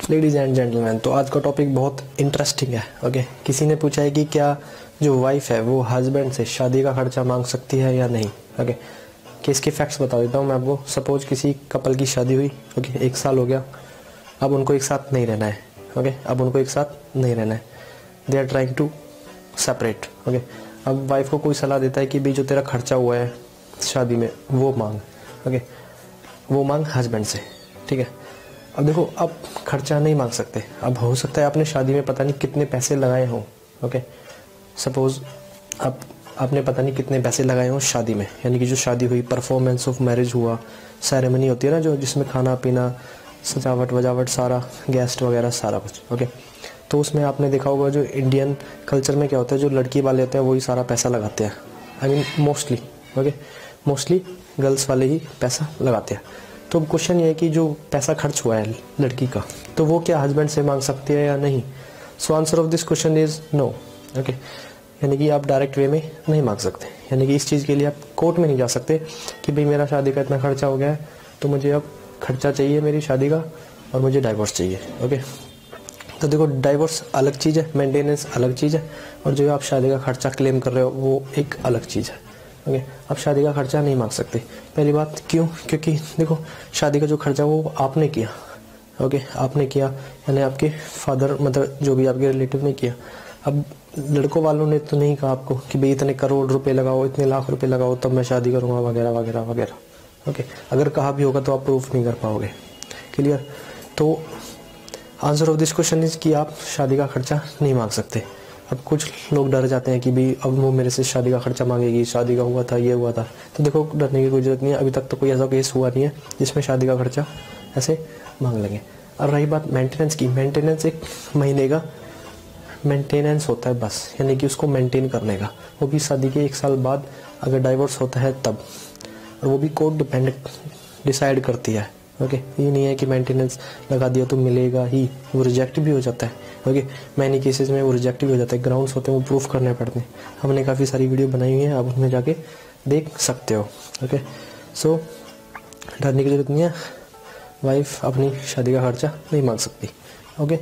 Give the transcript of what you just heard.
Ladies and gentleman तो आज का टॉपिक बहुत इंटरेस्टिंग है ओके किसी ने पूछा है कि क्या जो वाइफ है, वो हस्बैंड से शादी का खर्चा मांग सकती है या नहीं ओके कि इसके फैक्ट्स बता देता हूँ मैं आपको। सपोज़ किसी कपल की शादी हुई ओके एक साल हो गया, अब उनको एक साथ नहीं रहना है ओके अब उनको एक साथ नहीं रहना है। They are trying to separate okay अब वाइफ को कोई सलाह देता है कि, भाई, जो तेरा खर्चा हुआ है शादी में, वो मांग ओके वो मांग हस्बैंड से, ठीक है? अब देखो अब खर्चा नहीं मांग सकते। अब हो सकता है आपने शादी में पता नहीं कितने पैसे लगाए हों ओके सपोज़ आप, आपने पता नहीं कितने पैसे लगाए हों शादी में। यानी कि जो शादी हुई परफॉर्मेंस ऑफ़ मैरिज हुआ सेरेमनी होती है ना जो, जिसमें खाना पीना सजावट, वजावट सारा गेस्ट वगैरह सारा कुछ ओके तो उसमें आपने देखा होगा जो इंडियन कल्चर में क्या होता है, जो लड़की वाले होते हैं, वही सारा पैसा लगाते हैं। I mean mostly okay mostly girls वाले ही पैसा लगाते हैं। तो अब क्वेश्चन ये है कि जो पैसा खर्च हुआ है लड़की का तो वो क्या हस्बैंड से मांग सकती है या नहीं? So answer of this question is no okay यानी कि आप डायरेक्ट वे में नहीं मांग सकते। यानी कि इस चीज़ के लिए आप कोर्ट में नहीं जा सकते कि भाई मेरा शादी का इतना खर्चा हो गया है तो मुझे अब खर्चा चाहिए मेरी शादी का और मुझे डाइवोर्स चाहिए ओके तो देखो डाइवोर्स अलग चीज़ है मेंटेनेंस अलग चीज़ है और जो आप शादी का खर्चा क्लेम कर रहे हो, वो एक अलग चीज़ है। ओके आप शादी का खर्चा नहीं मांग सकते। पहली बात, क्यों? क्योंकि देखो, शादी का जो खर्चा वो आपने किया। ओके आपने किया, यानी आपके फादर मतलब जो भी आपके रिलेटिव ने किया। अब लड़कों वालों ने तो नहीं कहा आपको कि भाई इतने करोड़ रुपए लगाओ, इतने लाख रुपए लगाओ, तब मैं शादी करूँगा, वगैरह वगैरह वगैरह। ओके अगर कहा भी होगा तो आप प्रूफ नहीं कर पाओगे। क्लियर तो answer of this question is कि आप शादी का खर्चा नहीं मांग सकते। अब कुछ लोग डर जाते हैं कि भाई अब वो मेरे से शादी का खर्चा मांगेगी, शादी का हुआ था, ये हुआ था। तो देखो, डरने की कोई ज़रूरत नहीं है। अभी तक तो कोई ऐसा केस हुआ नहीं है जिसमें शादी का खर्चा ऐसे मांग लेंगे। और रही बात मेंटेनेंस की। मेंटेनेंस एक महीने का मेंटेनेंस होता है बस। यानी कि उसको मेंटेन करने का। वो भी शादी के एक साल बाद अगर डाइवोर्स होता है तब। और वो भी कोर्ट डिपेंड डिसाइड करती है। ओके ये नहीं है कि मेंटेनेंस लगा दिया तो मिलेगा ही। वो रिजेक्ट भी हो जाता है। ओके मैनी केसेस में वो रिजेक्ट भी हो जाता है। ग्राउंड्स होते हैं, वो प्रूफ करने पड़ते हैं। हमने काफ़ी सारी वीडियो बनाई हुई है, आप उसमें जाके देख सकते हो। ओके सो डरने की ज़रूरत नहीं है। वाइफ अपनी शादी का खर्चा नहीं मांग सकती। ओके